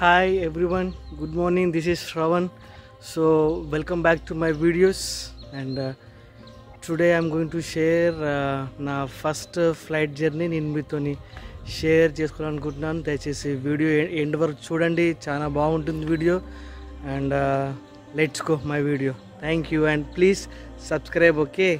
Hi everyone good morning this is Shravan so welcome back to my videos and today I'm going to share నా first flight journey నేను మీతో share చేసుకోవాలనుకుంటున్నాను. దయచేసి video end వరకు చూడండి. చాలా బాగుంటుంది video. And let's go my video thank you and please subscribe okay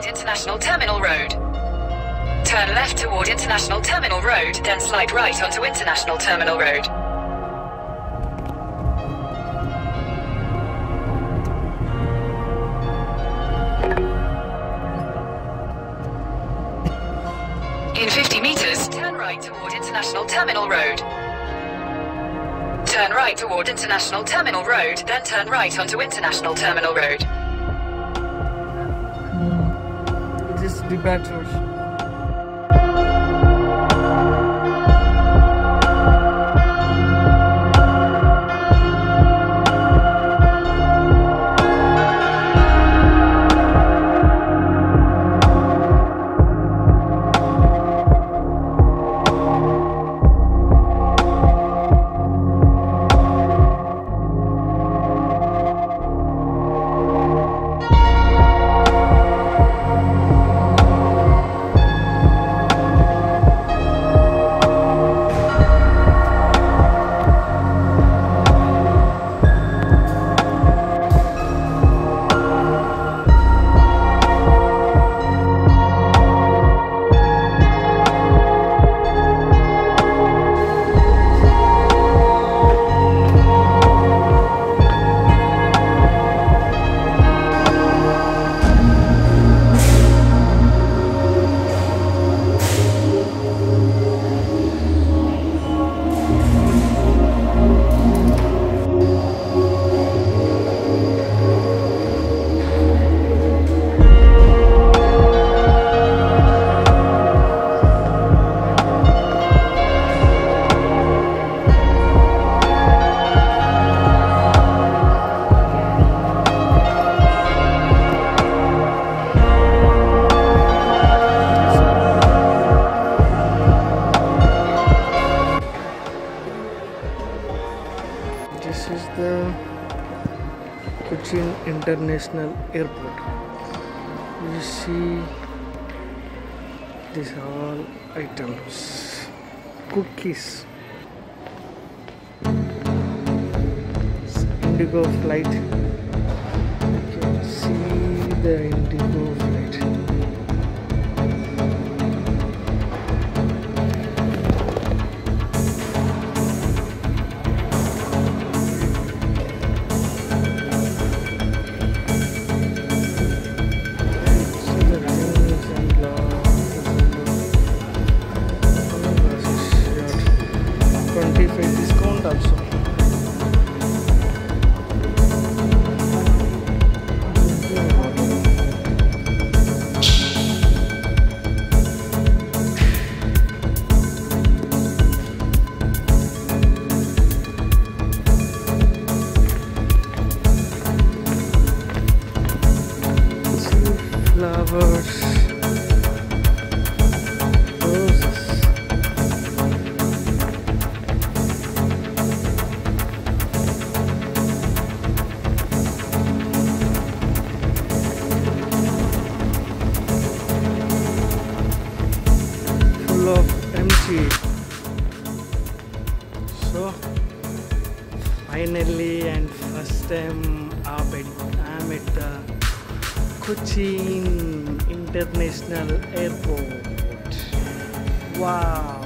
toward International Terminal Road. Turn left toward International Terminal Road, then slide right onto International Terminal Road. In 50 meters, turn right toward International Terminal Road. Turn right toward International Terminal Road, then turn right onto International Terminal Road. Departure. International Airport. You see these are all items. Cookies. Indigo flight. You can see the Indigo Cochin International Airport. Wow!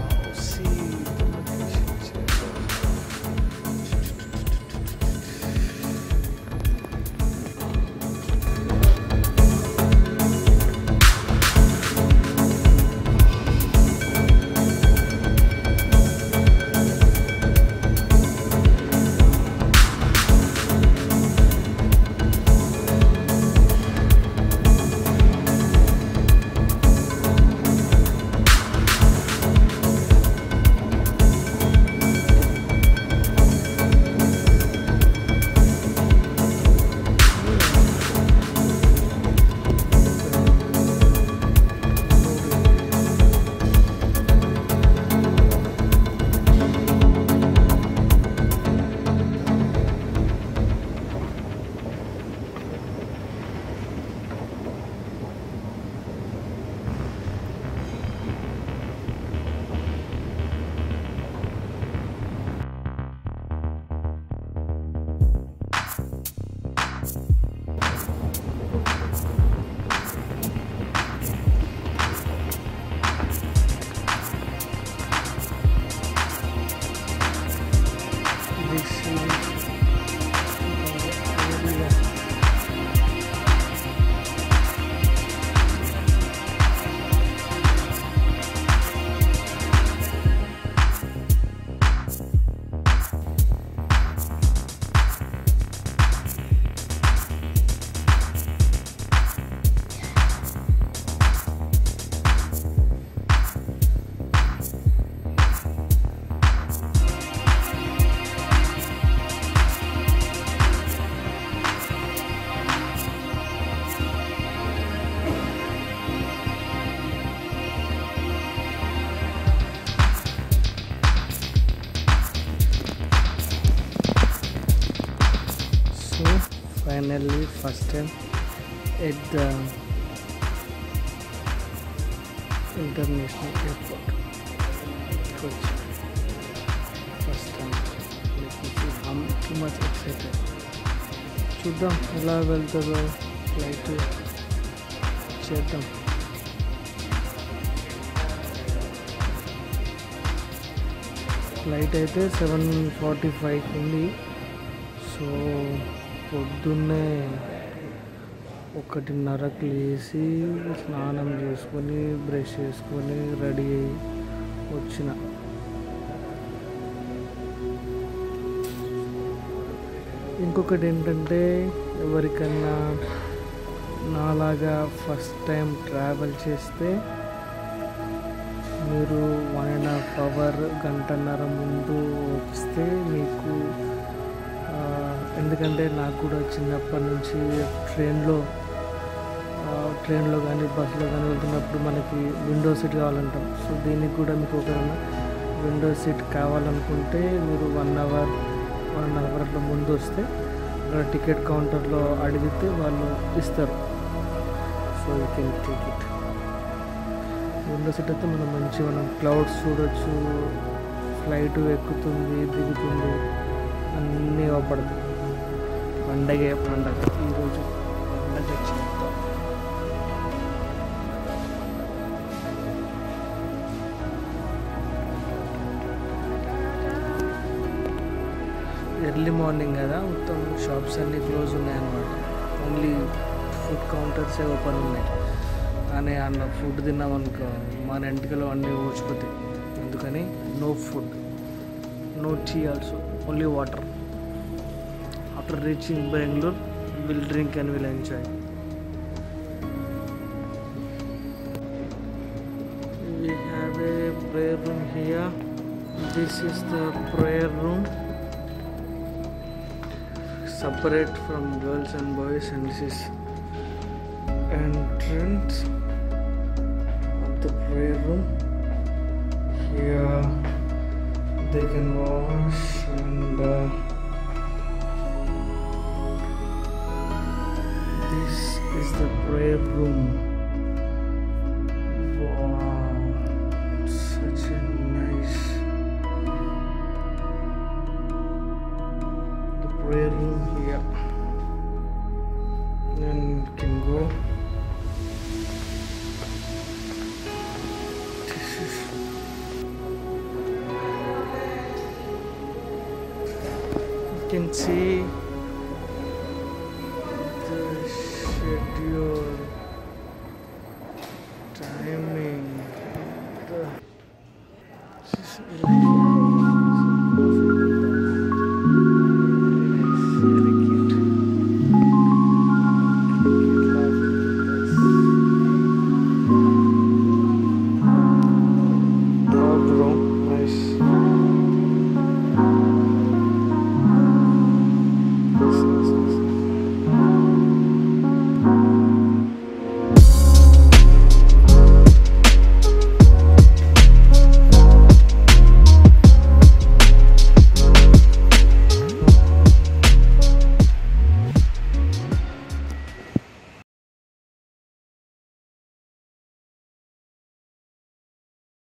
finally first time at the international airport. Kochi. First time. Let me see how too much excited. చూద్దాం ఎలా వెళ్తుందో flight చేద్దాం flight అయితే seven forty ఫైవ్కి ఉంది so పొద్దున్నే ఒకటిన్నరకు లేచి స్నానం చేసుకొని బ్రష్ చేసుకొని రెడీ అయ్యి వచ్చిన. ఇంకొకటి ఏంటంటే ఎవరికన్నా నాలాగా ఫస్ట్ టైం ట్రావెల్ చేస్తే మీరు వన్ అండ్ హాఫ్ అవర్ గంటన్నర ముందు వస్తే మీకు ఎందుకంటే నాకు కూడా చిన్నప్పటి నుంచి ట్రైన్లో ట్రైన్లో కానీ బస్సులో కానీ వెళ్తున్నప్పుడు మనకి విండో సీట్ కావాలంటాం. సో దీనికి కూడా మీకు ఒక విండో సీట్ కావాలనుకుంటే మీరు వన్ అవర్ వన్ అవర్లో అవర్ అట్లా ముందు వస్తే అక్కడ టికెట్ కౌంటర్లో అడిగితే వాళ్ళు ఇస్తారు. So you can take it. Window seat అయితే మనం మంచి మనం క్లౌడ్స్ చూడొచ్చు. ఫ్లైట్ ఎక్కుతుంది దిగుతుంది అన్నీ అవపడతాయి. పండగే పండగ ఈరోజు పండగ ఎర్లీ మార్నింగ్ కదా మొత్తం షాప్స్ అన్నీ క్లోజ్ ఉన్నాయన్నమాట. ఓన్లీ ఫుడ్ కౌంటర్సే ఓపెన్ ఉన్నాయి. కానీ అన్న ఫుడ్ తిన్నామనుకో మన ఇంటికలో అన్నీ ఊడ్చిపోతాయి. అందుకని no food no tea also only water After reaching Bangalore, we'll drink and we'll enjoy. We have a prayer room here. This is the prayer room separate from girls and boys and this is entrance of the prayer room here they can wash and uh, this is the prayer room. Wow such a nice the prayer room here. And you can go. This is you can see timing.